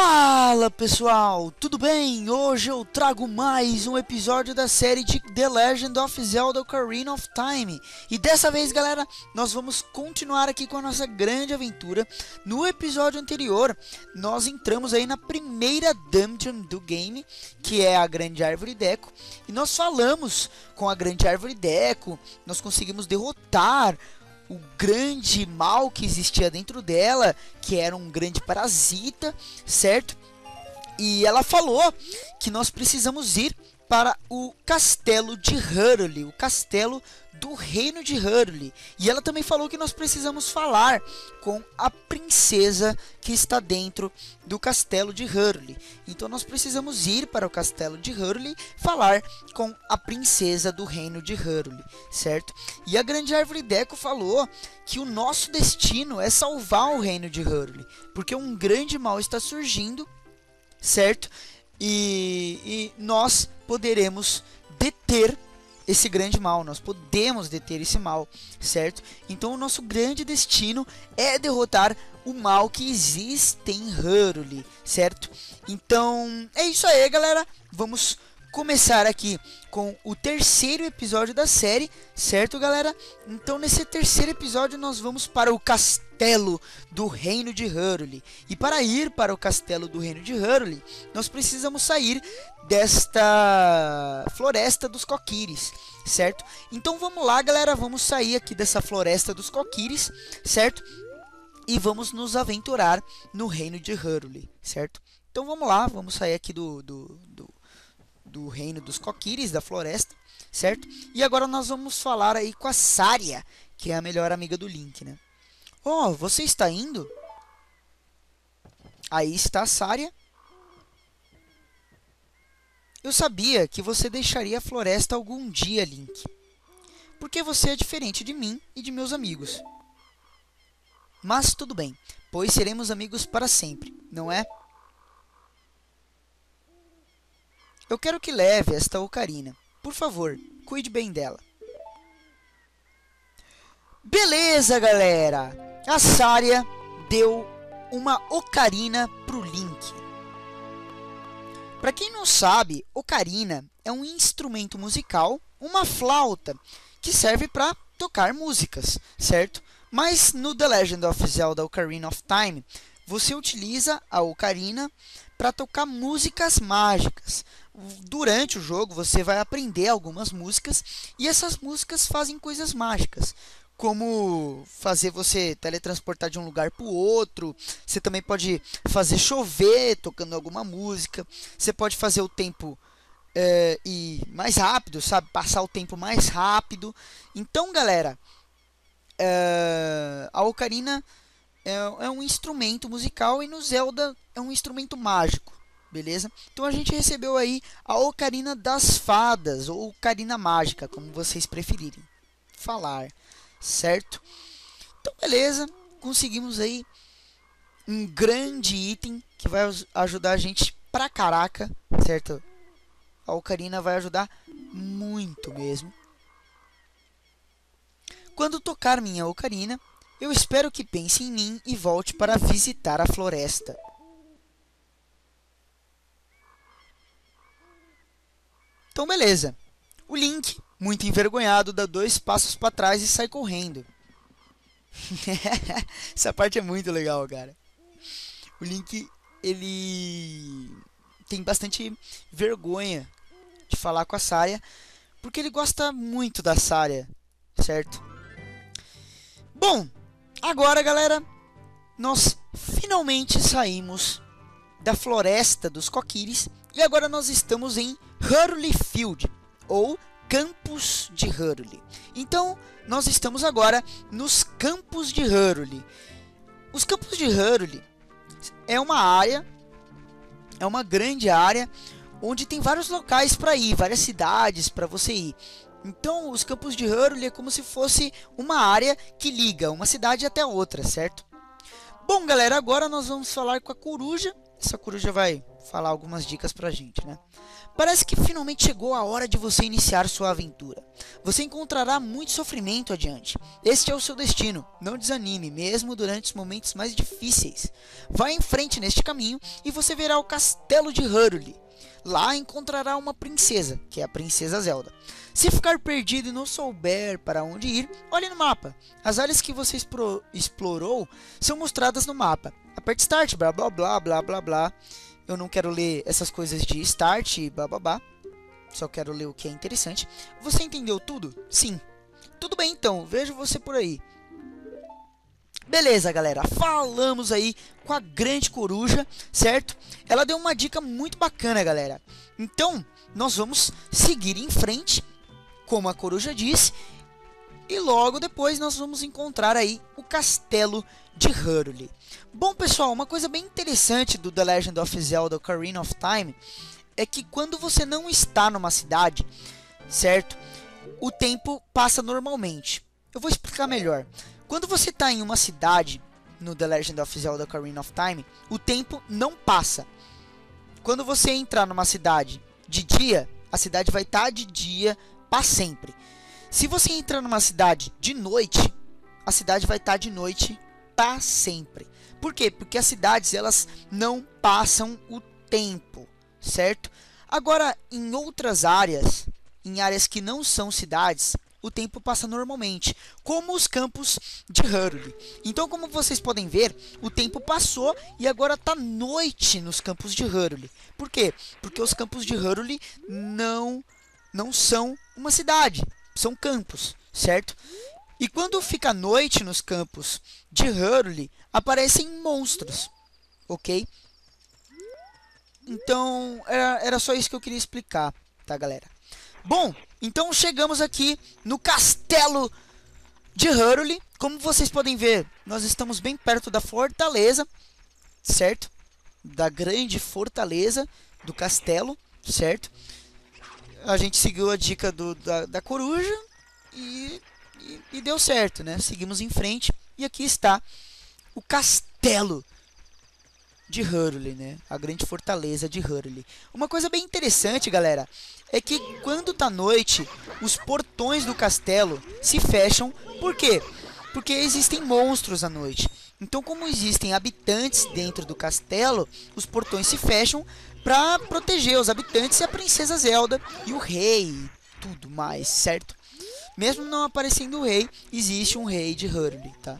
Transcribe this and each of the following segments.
Fala pessoal, tudo bem? Hoje eu trago mais um episódio da série de The Legend of Zelda Ocarina of Time. E dessa vez galera, nós vamos continuar aqui com a nossa grande aventura. No episódio anterior, nós entramos aí na primeira dungeon do game Que é a Grande Árvore Deco. E nós falamos com a Grande Árvore Deco, nós conseguimos derrotar o grande mal que existia dentro dela, que era um grande parasita, certo? E ela falou que nós precisamos ir para o castelo de Hurley, o castelo do reino de Hurley. E ela também falou que nós precisamos falar com a princesa que está dentro do castelo de Hurley. Então nós precisamos ir para o castelo de Hurley falar com a princesa do reino de Hurley, certo? E a grande árvore Deco falou que o nosso destino é salvar o reino de Hurley, porque um grande mal está surgindo, certo? E, e nós poderemos deter esse grande mal, nós podemos deter esse mal, certo? Então o nosso grande destino é derrotar o mal que existe em Hurley, certo? Então é isso aí, galera. Vamos começar aqui com o terceiro episódio da série, certo, galera? Então, nesse terceiro episódio, nós vamos para o castelo do Reino de Hurley. E para ir para o castelo do Reino de Hurley, nós precisamos sair desta floresta dos coquires, certo? Então, vamos lá, galera, vamos sair aqui dessa floresta dos coquires, certo? E vamos nos aventurar no Reino de Hurley, certo? Então, vamos lá, vamos sair aqui do, do, do do reino dos coquires, da floresta, certo? E agora nós vamos falar aí com a Sária, que é a melhor amiga do Link, né? Oh, você está indo? Aí está a Sária. Eu sabia que você deixaria a floresta algum dia, Link. Porque você é diferente de mim e de meus amigos. Mas tudo bem, pois seremos amigos para sempre, não é? Eu quero que leve esta ocarina. Por favor, cuide bem dela. Beleza, galera! A Sária deu uma ocarina pro Link. Para quem não sabe, ocarina é um instrumento musical, uma flauta, que serve para tocar músicas, certo? Mas no The Legend of Zelda Ocarina of Time, você utiliza a ocarina para tocar músicas mágicas. Durante o jogo você vai aprender algumas músicas e essas músicas fazem coisas mágicas, como fazer você teletransportar de um lugar para o outro. Você também pode fazer chover tocando alguma música. Você pode fazer o tempo é, e mais rápido, sabe? Passar o tempo mais rápido. Então, galera, é, a ocarina é, é um instrumento musical e no Zelda é um instrumento mágico, beleza? Então a gente recebeu aí a Ocarina das Fadas, ou Ocarina Mágica, como vocês preferirem falar, certo? Então beleza, conseguimos aí um grande item que vai ajudar a gente pra caraca, certo? A Ocarina vai ajudar muito mesmo. Quando tocar minha Ocarina, eu espero que pense em mim e volte para visitar a floresta. Então, beleza. O Link, muito envergonhado, dá dois passos para trás e sai correndo. Essa parte é muito legal, cara. O Link, ele tem bastante vergonha de falar com a Saria, porque ele gosta muito da Saria, certo? Bom, agora, galera, nós finalmente saímos da floresta dos coquires e agora nós estamos em Hurley Field, ou Campos de Hurley. Então, nós estamos agora nos Campos de Hurley. Os Campos de Hurley é uma área, é uma grande área onde tem vários locais para ir, várias cidades para você ir. Então, os Campos de Hurley é como se fosse uma área que liga uma cidade até outra, certo? Bom, galera, agora nós vamos falar com a coruja. Essa coruja vai falar algumas dicas pra gente, né? Parece que finalmente chegou a hora de você iniciar sua aventura. Você encontrará muito sofrimento adiante. Este é o seu destino. Não desanime, mesmo durante os momentos mais difíceis. Vá em frente neste caminho e você verá o castelo de Hyrule. Lá encontrará uma princesa, que é a princesa Zelda. Se ficar perdido e não souber para onde ir, olhe no mapa. As áreas que você explorou são mostradas no mapa. Aperte Start, blá blá blá blá blá blá. Eu não quero ler essas coisas de Start e blá. Só quero ler o que é interessante. Você entendeu tudo? Sim. Tudo bem então, vejo você por aí. Beleza, galera. Falamos aí com a grande coruja, certo? Ela deu uma dica muito bacana, galera. Então, nós vamos seguir em frente, como a coruja disse, e logo depois nós vamos encontrar aí o castelo de Hyrule. Bom, pessoal, uma coisa bem interessante do The Legend of Zelda Ocarina of Time é que quando você não está numa cidade, certo? O tempo passa normalmente. Eu vou explicar melhor. Quando você está em uma cidade no The Legend of Zelda Ocarina of Time, o tempo não passa. Quando você entrar numa cidade de dia, a cidade vai estar tá de dia para sempre. Se você entrar numa cidade de noite, a cidade vai estar tá de noite para sempre. Por quê? Porque as cidades elas não passam o tempo, certo? Agora, em outras áreas, em áreas que não são cidades, o tempo passa normalmente, como os campos de Hurley. Então, como vocês podem ver, o tempo passou e agora está noite nos campos de Hurley. Por quê? Porque os campos de Hurley não não são uma cidade, são campos, certo? E quando fica noite nos campos de Hurley, aparecem monstros, ok? Então, era, era só isso que eu queria explicar, tá, galera? Bom, então chegamos aqui no castelo de Hurley. Como vocês podem ver, nós estamos bem perto da fortaleza, certo? Da grande fortaleza do castelo, certo? A gente seguiu a dica do, da, da coruja e, e, e deu certo, né? Seguimos em frente e aqui está o castelo de Hurley, né? A grande fortaleza de Hurley. Uma coisa bem interessante, galera, é que quando tá noite, os portões do castelo se fecham. Por quê? Porque existem monstros à noite. Então, como existem habitantes dentro do castelo, os portões se fecham para proteger os habitantes e a princesa Zelda e o rei, tudo mais, certo? Mesmo não aparecendo o rei, existe um rei de Hurley, tá?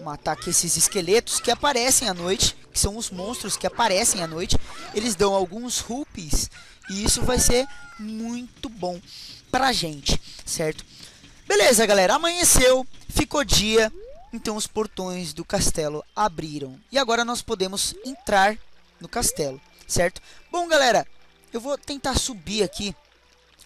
Matar aqui esses esqueletos que aparecem à noite que são os monstros que aparecem à noite, eles dão alguns rupees e isso vai ser muito bom pra gente, certo? Beleza, galera, amanheceu, ficou dia, então os portões do castelo abriram e agora nós podemos entrar no castelo, certo? Bom, galera, eu vou tentar subir aqui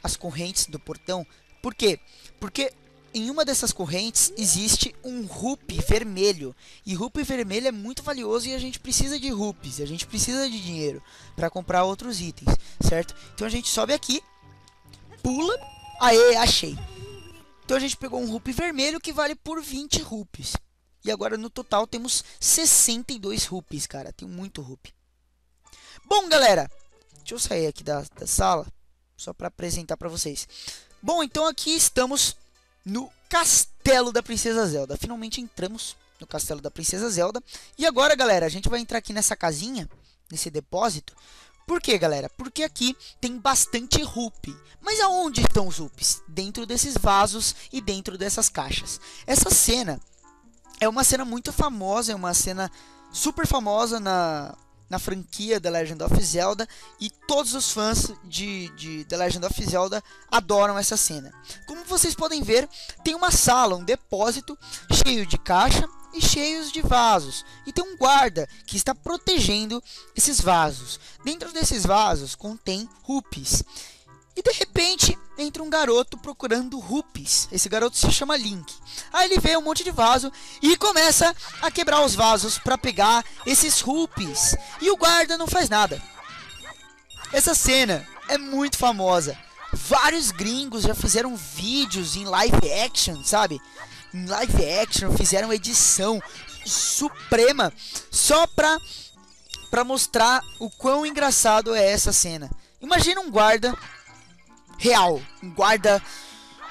as correntes do portão, por quê? Porque em uma dessas correntes existe um rupi vermelho. E rupi vermelho é muito valioso e a gente precisa de rupees, a gente precisa de dinheiro para comprar outros itens, certo? Então a gente sobe aqui, pula, aê, achei. Então a gente pegou um rupi vermelho que vale por 20 rupees. E agora no total temos 62 rupees, cara. Tem muito rupi. Bom, galera, deixa eu sair aqui da, da sala só para apresentar para vocês. Bom, então aqui estamos no Castelo da Princesa Zelda. Finalmente entramos no Castelo da Princesa Zelda. E agora, galera, a gente vai entrar aqui nessa casinha, nesse depósito. Por quê, galera? Porque aqui tem bastante rupi. Mas aonde estão os rupis? Dentro desses vasos e dentro dessas caixas. Essa cena é uma cena muito famosa, é uma cena super famosa na, na franquia The Legend of Zelda e todos os fãs de, de The Legend of Zelda adoram essa cena. Como vocês podem ver, tem uma sala, um depósito cheio de caixa e cheios de vasos. E tem um guarda que está protegendo esses vasos. Dentro desses vasos contém rupees. E de repente entra um garoto procurando rupees. Esse garoto se chama Link. Aí ele vê um monte de vaso e começa a quebrar os vasos para pegar esses rupees. E o guarda não faz nada. Essa cena é muito famosa. Vários gringos já fizeram vídeos em live action, sabe? Em live action fizeram edição suprema só pra para mostrar o quão engraçado é essa cena. Imagina um guarda real, um guarda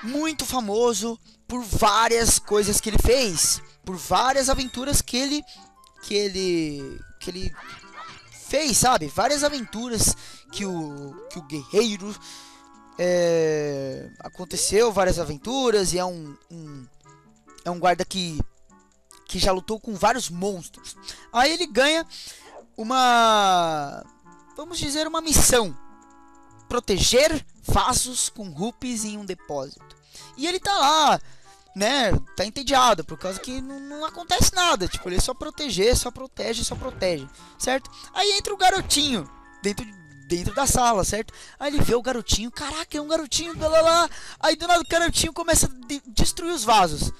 muito famoso por várias coisas que ele fez, por várias aventuras que ele que ele que ele fez, sabe? Várias aventuras que o que o guerreiro é, aconteceu, várias aventuras e é um, um é um guarda que que já lutou com vários monstros. Aí ele ganha uma vamos dizer uma missão proteger vasos com rupees em um depósito. E ele tá lá, né? Tá entediado por causa que não, não, acontece nada. Tipo, ele só proteger, só protege, só protege, certo? Aí entra o garotinho dentro dentro da sala, certo? Aí ele vê o garotinho, caraca, é um garotinho, blá, blá, blá. Aí do nada o garotinho começa a de destruir os vasos.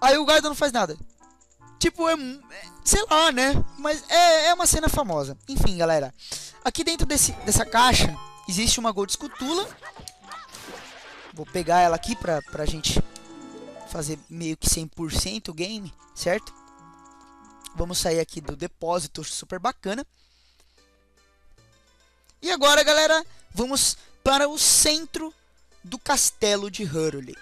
Aí o guarda não faz nada. Tipo, é, é, sei lá, né? Mas é, é uma cena famosa. Enfim, galera. Aqui dentro desse, dessa caixa existe uma Gold Scutula. Vou pegar ela aqui pra, pra gente fazer meio que 100% o game, certo? Vamos sair aqui do depósito super bacana. E agora, galera, vamos para o centro do castelo de Hurley.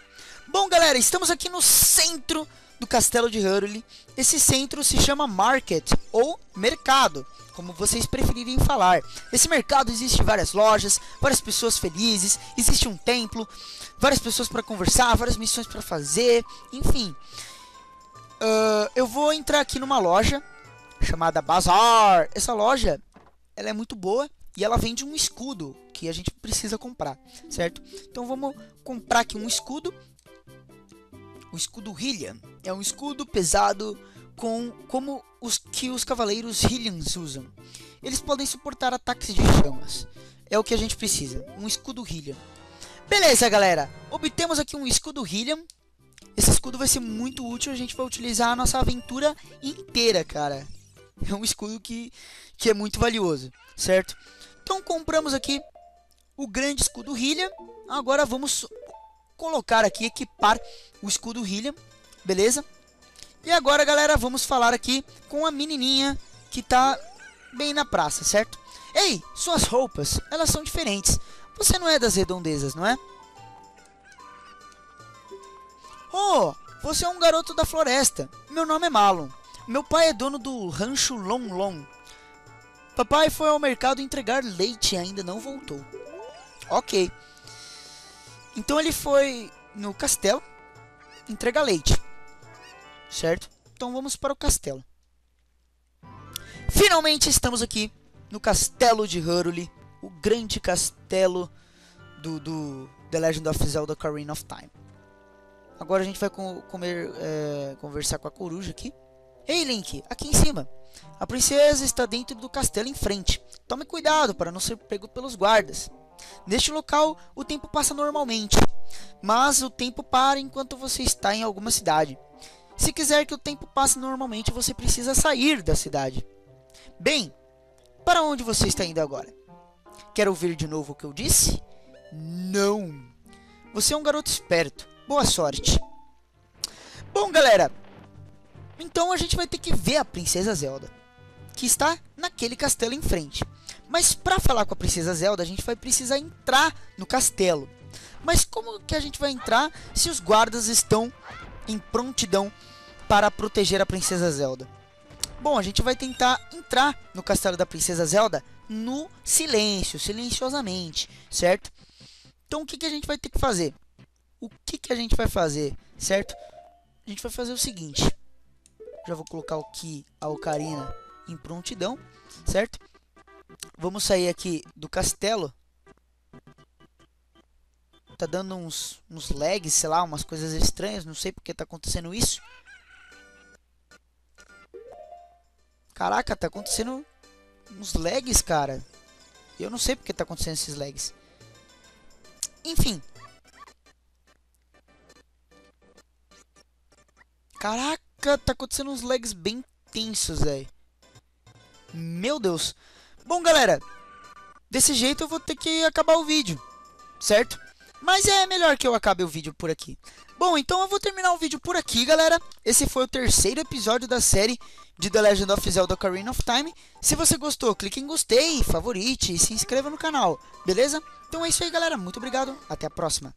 Bom, galera, estamos aqui no centro do castelo de Hurley. Esse centro se chama Market ou Mercado, como vocês preferirem falar. Esse mercado existe várias lojas, várias pessoas felizes, existe um templo, várias pessoas para conversar, várias missões para fazer, enfim. Uh, eu vou entrar aqui numa loja chamada Bazar. Essa loja, ela é muito boa e ela vende um escudo que a gente precisa comprar, certo? Então vamos comprar aqui um escudo. O escudo Hylian é um escudo pesado com como os que os cavaleiros Hylians usam. Eles podem suportar ataques de chamas. É o que a gente precisa, um escudo Hylian. Beleza, galera. Obtemos aqui um escudo Hylian. Esse escudo vai ser muito útil, a gente vai utilizar a nossa aventura inteira, cara. É um escudo que, que é muito valioso, certo? Então compramos aqui o grande escudo Hylian. Agora vamos colocar aqui, equipar o escudo Hylian, beleza? E agora, galera, vamos falar aqui com a menininha que tá bem na praça, certo? Ei, suas roupas, elas são diferentes. Você não é das redondezas, não é? Oh, você é um garoto da floresta. Meu nome é Malon. Meu pai é dono do rancho Long Long. Papai foi ao mercado entregar leite e ainda não voltou. Ok. Então ele foi no castelo entregar leite. Certo? Então vamos para o castelo. Finalmente estamos aqui no castelo de Hurley, o grande castelo do, do The Legend of Zelda Ocarina of Time. Agora a gente vai com, comer, é, conversar com a coruja aqui. Ei Link, aqui em cima. A princesa está dentro do castelo em frente. Tome cuidado para não ser pego pelos guardas. Neste local, o tempo passa normalmente, mas o tempo para enquanto você está em alguma cidade. Se quiser que o tempo passe normalmente, você precisa sair da cidade. Bem, para onde você está indo agora? Quer ouvir de novo o que eu disse? Não. Você é um garoto esperto. Boa sorte. Bom, galera, então a gente vai ter que ver a Princesa Zelda, que está naquele castelo em frente. Mas para falar com a Princesa Zelda, a gente vai precisar entrar no castelo. Mas como que a gente vai entrar se os guardas estão em prontidão para proteger a Princesa Zelda? Bom, a gente vai tentar entrar no castelo da Princesa Zelda no silêncio, silenciosamente, certo? Então o que, que a gente vai ter que fazer? O que, que a gente vai fazer, certo? A gente vai fazer o seguinte. Já vou colocar aqui a ocarina em prontidão, certo? Vamos sair aqui do castelo. Tá dando uns, uns lags, sei lá, umas coisas estranhas. Não sei porque tá acontecendo isso. Caraca, tá acontecendo uns lags, cara. Eu não sei porque tá acontecendo esses lags. Enfim. Caraca. Cara, tá acontecendo uns lags bem tensos, velho. Meu Deus. Bom, galera. Desse jeito eu vou ter que acabar o vídeo. Certo? Mas é melhor que eu acabe o vídeo por aqui. Bom, então eu vou terminar o vídeo por aqui, galera. Esse foi o terceiro episódio da série de The Legend of Zelda Ocarina of Time. Se você gostou, clique em gostei, favorite e se inscreva no canal, beleza? Então é isso aí, galera. Muito obrigado. Até a próxima.